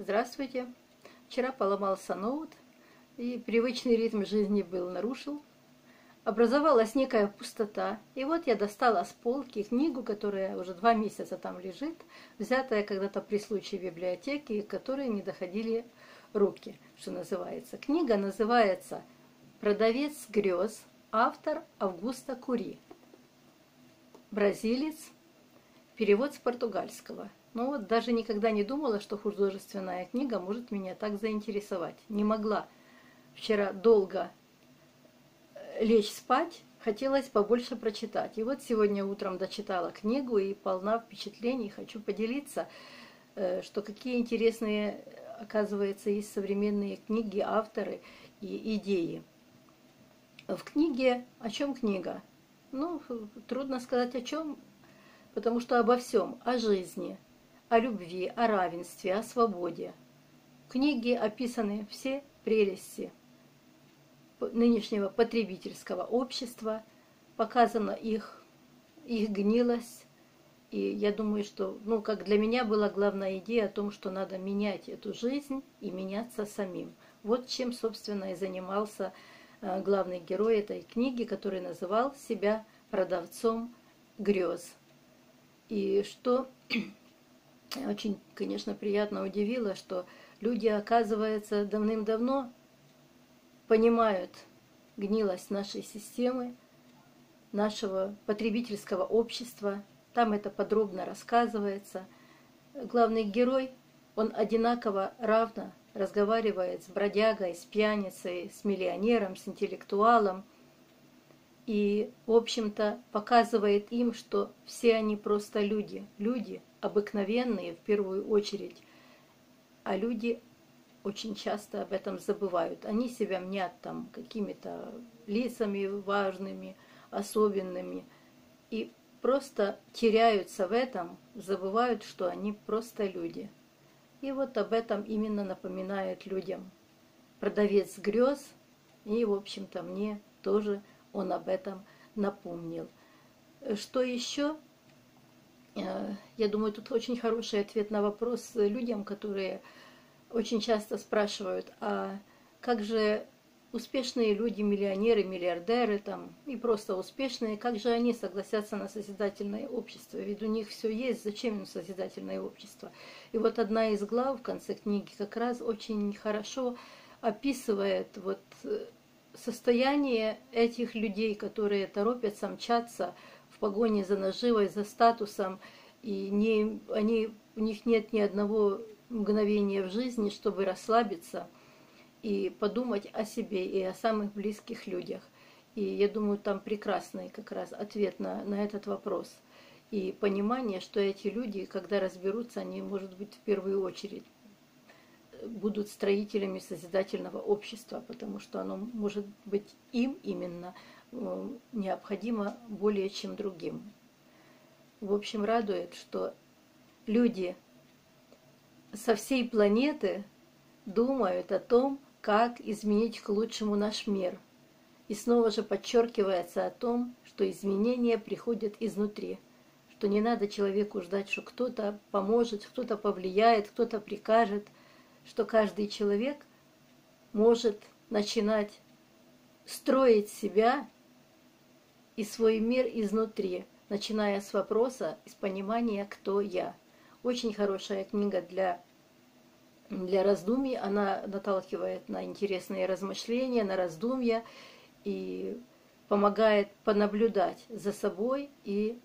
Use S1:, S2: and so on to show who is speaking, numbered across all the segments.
S1: Здравствуйте. Вчера поломался ноут, и привычный ритм жизни был нарушил. Образовалась некая пустота. И вот я достала с полки книгу, которая уже два месяца там лежит, взятая когда-то при случае в библиотеке, которой не доходили руки, что называется. Книга называется «Продавец грез», автор Августа Кури. Бразилец, перевод с португальского – ну вот даже никогда не думала, что художественная книга может меня так заинтересовать. Не могла вчера долго э, лечь спать, хотелось побольше прочитать. И вот сегодня утром дочитала книгу и полна впечатлений. Хочу поделиться, э, что какие интересные, оказывается, есть современные книги, авторы и идеи. В книге, о чем книга? Ну, трудно сказать о чем, потому что обо всем, о жизни – о любви, о равенстве, о свободе. В книге описаны все прелести нынешнего потребительского общества, показана их, их гнилость. И я думаю, что, ну, как для меня была главная идея о том, что надо менять эту жизнь и меняться самим. Вот чем, собственно, и занимался э, главный герой этой книги, который называл себя продавцом грез. И что очень, конечно, приятно удивило, что люди, оказывается, давным-давно понимают гнилость нашей системы, нашего потребительского общества. Там это подробно рассказывается. Главный герой, он одинаково равно разговаривает с бродягой, с пьяницей, с миллионером, с интеллектуалом. И, в общем-то, показывает им, что все они просто люди, люди – обыкновенные в первую очередь, а люди очень часто об этом забывают. Они себя мнят там какими-то лицами важными, особенными, и просто теряются в этом, забывают, что они просто люди. И вот об этом именно напоминает людям продавец грез, и, в общем-то, мне тоже он об этом напомнил. Что еще Э, я думаю, тут очень хороший ответ на вопрос людям, которые очень часто спрашивают, а как же успешные люди, миллионеры, миллиардеры там, и просто успешные, как же они согласятся на созидательное общество? Ведь у них все есть, зачем им созидательное общество? И вот одна из глав в конце книги как раз очень хорошо описывает вот э, состояние этих людей, которые торопятся мчаться в погоне за наживой, за статусом, и не, они, у них нет ни одного мгновения в жизни, чтобы расслабиться и подумать о себе и о самых близких людях. И я думаю, там прекрасный как раз ответ на, на этот вопрос. И понимание, что эти люди, когда разберутся, они, может быть, в первую очередь будут строителями созидательного общества, потому что оно может быть им именно Э, необходимо более чем другим. В общем, радует, что люди со всей планеты думают о том, как изменить к лучшему наш мир. И снова же подчеркивается о том, что изменения приходят изнутри, что не надо человеку ждать, что кто-то поможет, кто-то повлияет, кто-то прикажет, что каждый человек может начинать строить себя и свой мир изнутри, начиная с вопроса, с понимания, кто я. Очень хорошая книга для, для раздумий, она наталкивает на интересные размышления, на раздумья и помогает понаблюдать за собой и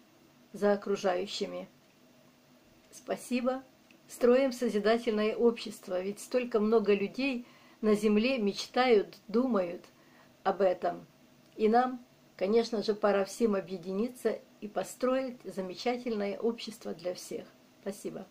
S1: за окружающими. Спасибо. Строим созидательное общество, ведь столько много людей на Земле мечтают, думают об этом. И нам Конечно же, пора всем объединиться и построить замечательное общество для всех. Спасибо.